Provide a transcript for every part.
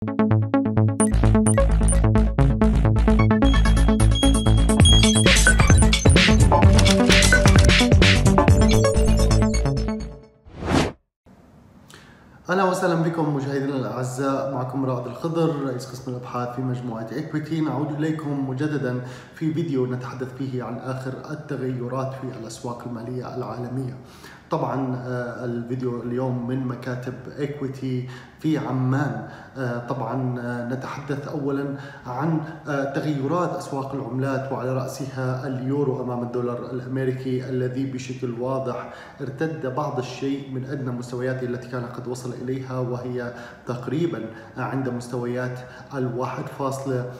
أهلا وسهلا بكم مشاهدينا الأعزاء معكم رائد الخضر رئيس قسم الأبحاث في مجموعة ايكويتي نعود إليكم مجددا في فيديو نتحدث فيه عن آخر التغيرات في الأسواق المالية العالمية. طبعا آه، الفيديو اليوم من مكاتب ايكويتي في عمان. آه، طبعا آه، نتحدث اولا عن تغيرات أسواق العملات وعلى رأسها اليورو أمام الدولار الأمريكي الذي بشكل واضح ارتد بعض الشيء من أدنى مستوياته التي كان قد وصل إليها وهي تقريبا عند مستويات الواحد فاصلة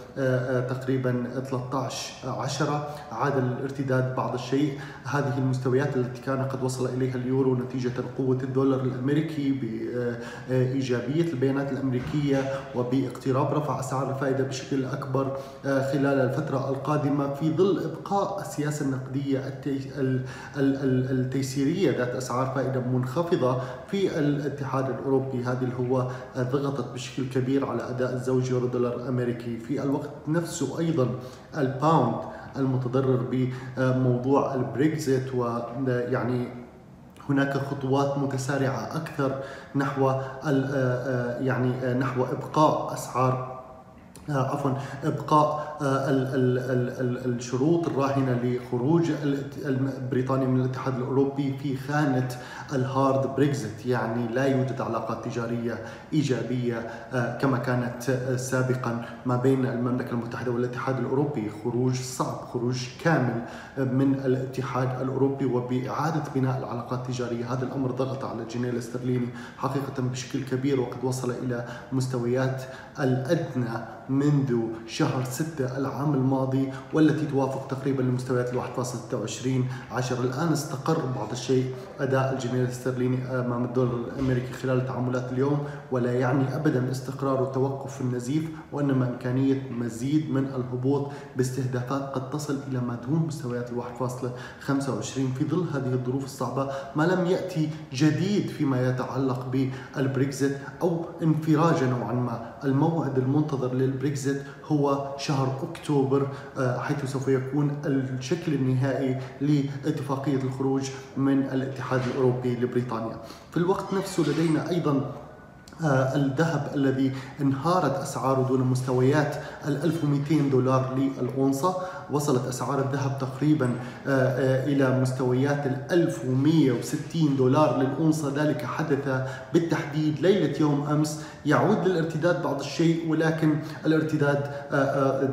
تقريبا 13 عشرة عاد الارتداد بعض الشيء. هذه المستويات التي كان قد وصل إليها اليورو نتيجة قوة الدولار الأمريكي بإيجابية. البيانات الأمريكية وباقتراب رفع أسعار الفائدة بشكل أكبر خلال الفترة القادمة في ظل إبقاء السياسة النقدية التيسيرية ذات أسعار فائدة منخفضة في الاتحاد الأوروبي. هذه اللي هو ضغطت بشكل كبير على أداء الزوج يورو دولار الأمريكي. في الوقت نفسه أيضا الباوند المتضرر بموضوع البريكزيت ويعني هناك خطوات متسارعة أكثر نحو يعني نحو إبقاء أسعار عفوا إبقاء الشروط الراهنة لخروج بريطانيا من الاتحاد الأوروبي في خانة ال hard Brexit يعني لا يوجد علاقات تجارية إيجابية آه، كما كانت سابقا ما بين المملكة المتحدة والاتحاد الأوروبي. خروج صعب خروج كامل من الاتحاد الأوروبي. وبإعادة بناء العلاقات التجارية هذا الأمر ضغط على الجنيه الاسترليني حقيقة بشكل كبير وقد وصل إلى مستويات الأدنى منذ شهر 6 العام الماضي والتي توافق تقريبا لمستويات ال 1.26 عشر. الآن استقر بعض الشيء أداء الجنيه الاسترليني أمام الدولار الأمريكي خلال تعاملات اليوم ولا يعني أبدا استقرار وتوقف النزيف وإنما إمكانية مزيد من الهبوط باستهدافات قد تصل إلى ما دون مستويات ال 1.25 في ظل هذه الظروف الصعبة ما لم يأتي جديد فيما يتعلق بالبريكزيت أو انفراجة نوعا ما. الموعد المنتظر للبريكزيت هو شهر أكتوبر آه، حيث سوف يكون الشكل النهائي لاتفاقية الخروج من الاتحاد الأوروبي لبريطانيا. في الوقت نفسه لدينا أيضا الذهب الذي انهارت اسعاره دون مستويات ال 1200 دولار للأونصة. وصلت أسعار الذهب تقريبا آه، آه، إلى مستويات ال 1160 دولار للأونصة. ذلك حدث بالتحديد ليلة يوم أمس. يعود للارتداد بعض الشيء ولكن الارتداد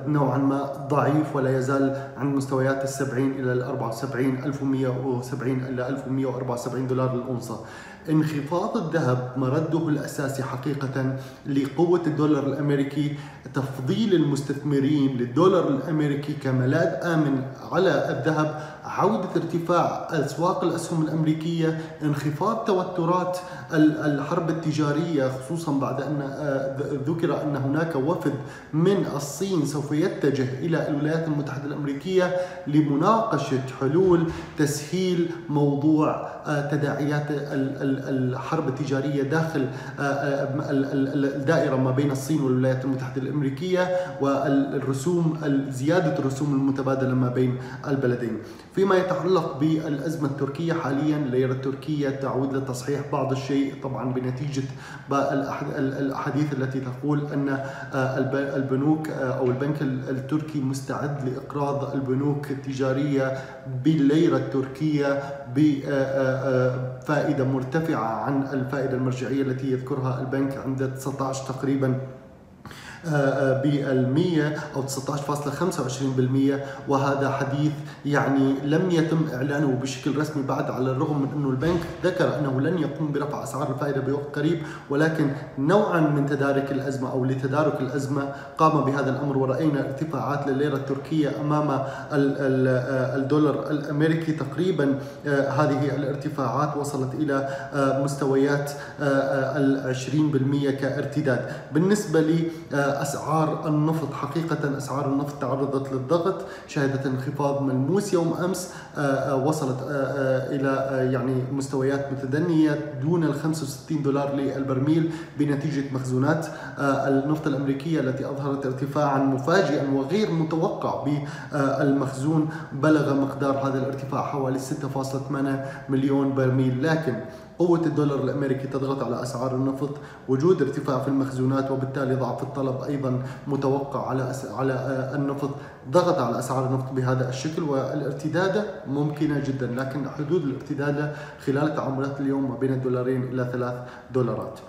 نوعا ما ضعيف ولا يزال عند مستويات ال 70 إلى ال 74 1170 إلى 1174 دولار للأونصة. انخفاض الذهب مرده الاساسي حقيقة لقوة الدولار الأمريكي تفضيل المستثمرين للدولار الأمريكي كملاذ آمن على الذهب عودة ارتفاع أسواق الأسهم الأمريكية انخفاض توترات الحرب التجارية خصوصا بعد أن آه، ذكر أن هناك وفد من الصين سوف يتجه إلى الولايات المتحدة الأمريكية لمناقشة حلول تسهيل موضوع آه، تداعيات الحرب التجارية داخل الدائرة ما بين الصين والولايات المتحدة الأمريكية والرسوم زيادة الرسوم المتبادلة ما بين البلدين. فيما يتعلق بالأزمة التركية حاليا الليره التركيه تعود لتصحيح بعض الشيء طبعا بنتيجة الأحاديث التي تقول آه، البنوك أو البنك التركي مستعد لإقراض البنوك التجارية بالليرة التركية بفائده آه، مرتفعة عن الفائدة المرجعية التي يذكرها البنك عند 19 تقريبا. بالمية أو 19.25% وهذا حديث يعني لم يتم إعلانه بشكل رسمي بعد على الرغم من أنه البنك ذكر أنه لن يقوم برفع أسعار الفائدة بوقت قريب ولكن نوعا من تدارك الأزمة أو لتدارك الأزمة قام بهذا الأمر. ورأينا ارتفاعات لليرة التركية أمام الدولار الأمريكي تقريبا آه، هذه الارتفاعات وصلت إلى آه، مستويات آه، ال 20% كارتداد. بالنسبة لي أسعار النفط حقيقة أسعار النفط تعرضت للضغط. شهدت انخفاض ملموس يوم أمس وصلت إلى يعني مستويات متدنية دون ال 65 دولار للبرميل بنتيجة مخزونات النفط الأمريكية التي أظهرت ارتفاعا مفاجئا وغير متوقع بالمخزون بلغ مقدار هذا الارتفاع حوالي 6.8 مليون برميل. لكن قوة الدولار الأمريكي تضغط على أسعار النفط وجود ارتفاع في المخزونات وبالتالي ضعف الطلب أيضا متوقع على على النفط. ضغط على أسعار النفط بهذا الشكل والارتدادة ممكنة جدا لكن حدود الارتدادة خلال تعاملات اليوم ما بين الدولارين إلى ثلاث دولارات.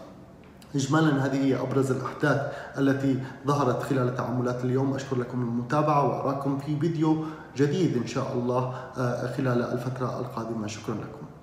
إجمالا هذه هي أبرز الأحداث التي ظهرت خلال تعاملات اليوم. أشكر لكم المتابعة وأراكم في فيديو جديد إن شاء الله خلال الفترة القادمة. شكرا لكم.